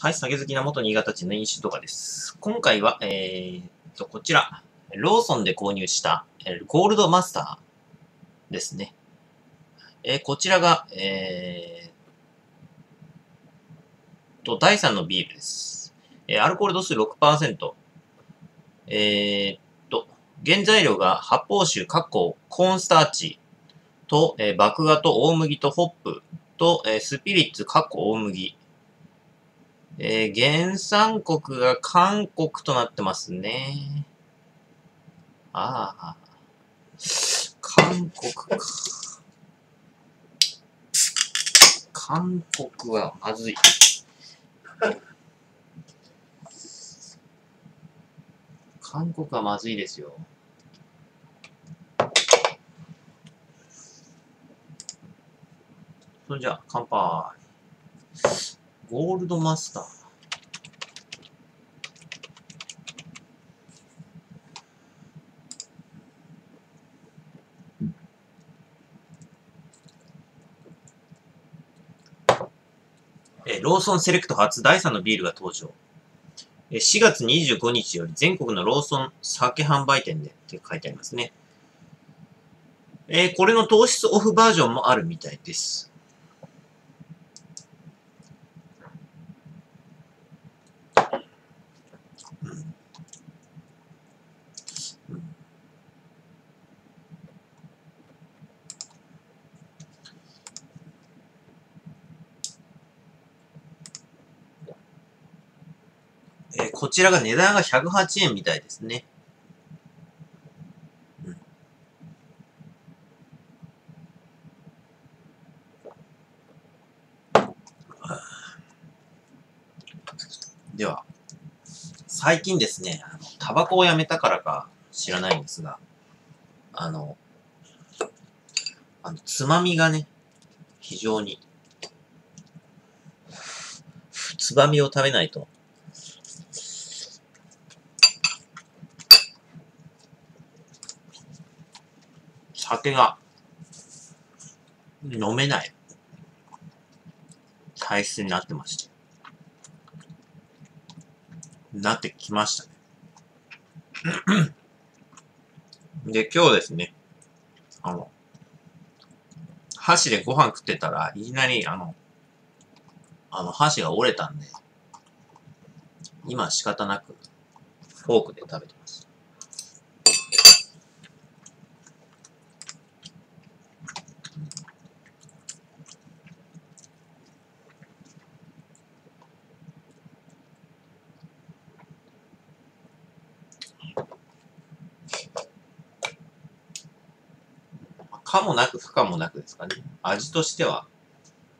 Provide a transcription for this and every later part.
はい、酒好きな元新潟人の飲酒動画です。今回は、えー、と、こちら、ローソンで購入した、えーゴールドマスターですね。えーこちらが、えー、と、第3のビールです。えーアルコール度数6%。えー、と、原材料が発泡酒、カッコ、コーンスターチと、えー麦芽と大麦とホップと、えースピリッツ、カッコ、大麦。えー原産国が韓国となってますね。ああ。韓国か。韓国はまずい。韓国はまずいですよ。それじゃあ、乾杯。ゴールドマスター。えローソンセレクト初第3のビールが登場。え4月25日より全国のローソン酒販売店でって書いてありますね。えーこれの糖質オフバージョンもあるみたいです。えーこちらが値段が108円みたいですね。うんでは、最近ですね、あのタバコをやめたからか知らないんですが、あの、あの、つまみがね、非常に、つまみを食べないと、酒が飲めない体質になってまして。なってきましたね。で、今日ですね、あの、箸でご飯食ってたらいきなりあの、あの箸が折れたんで、今仕方なくフォークで食べてます。かもなく不可もなくですかね。味としては。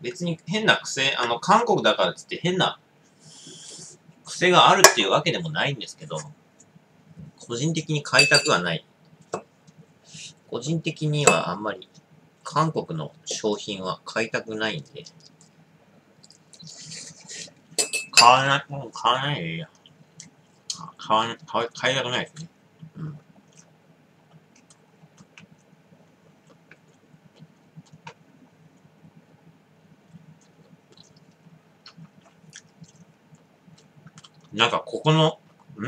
別に変な癖、あの、韓国だからっつって変な癖があるっていうわけでもないんですけど、個人的に買いたくはない。個人的にはあんまり韓国の商品は買いたくないんで、買わない、もう買わないでいいや。買わな、い買いたくないですね。なんかここの、ん？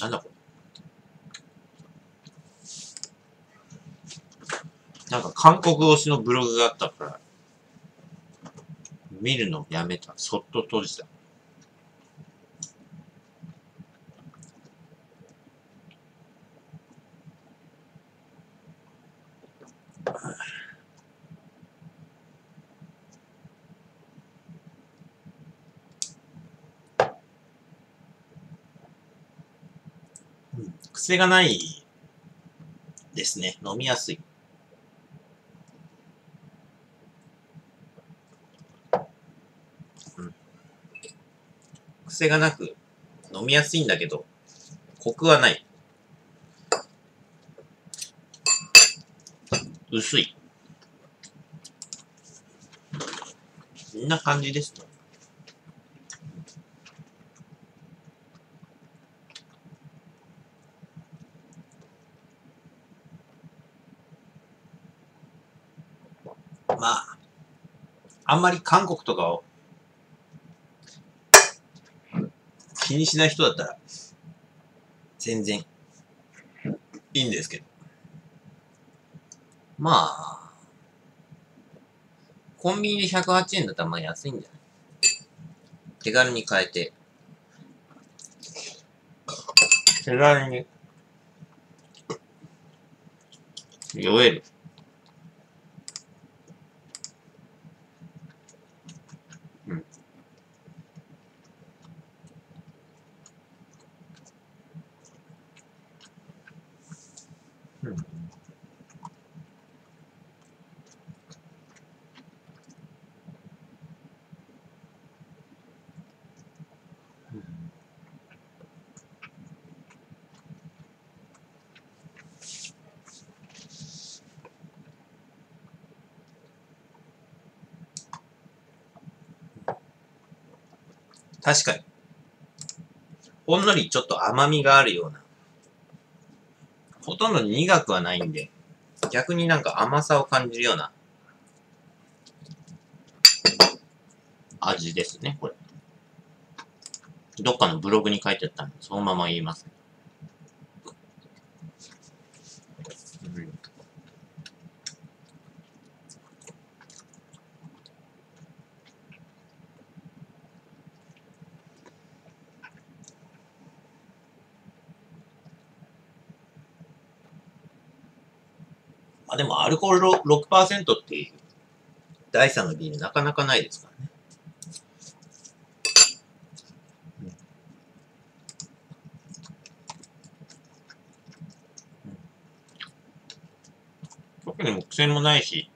なんだこれ？なんか韓国推しのブログがあったから、見るのやめた。そっと閉じた。うん癖がないですね。飲みやすい。うん癖がなく飲みやすいんだけど、コクはない。薄い。こんな感じですね。まあ、あんまり韓国とかを気にしない人だったら、全然いいんですけど。まあ、コンビニで108円だったらまあ安いんじゃない？手軽に買えて。手軽に酔える。確かに。ほんのりちょっと甘みがあるような。ほとんど苦くはないんで、逆になんか甘さを感じるような味ですね、これ。どっかのブログに書いてあったんで、そのまま言います。ねあでもアルコール6%っていう第3のビールなかなかないですからね。特にも癖もないし、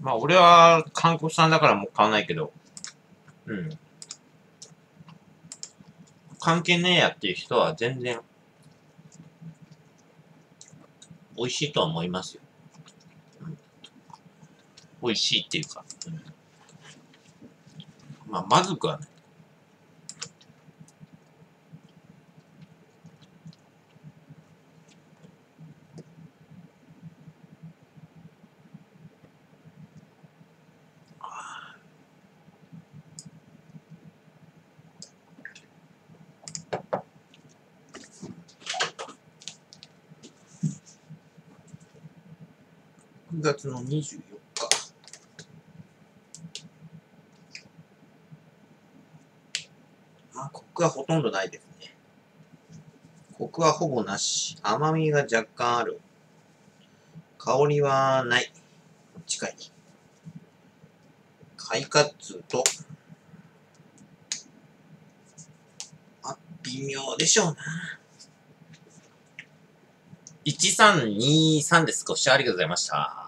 まあ俺は韓国産だからもう買わないけど、うん。関係ねえやっていう人は全然美味しいとは思いますよ。うん、美味しいっていうか、うん、まあ、まずくはない。9月の24日。あ、コクはほとんどないですね。コクはほぼなし。甘みが若干ある。香りはない。近い。快活と、あ、微妙でしょうな。1323です。ご視聴ありがとうございました。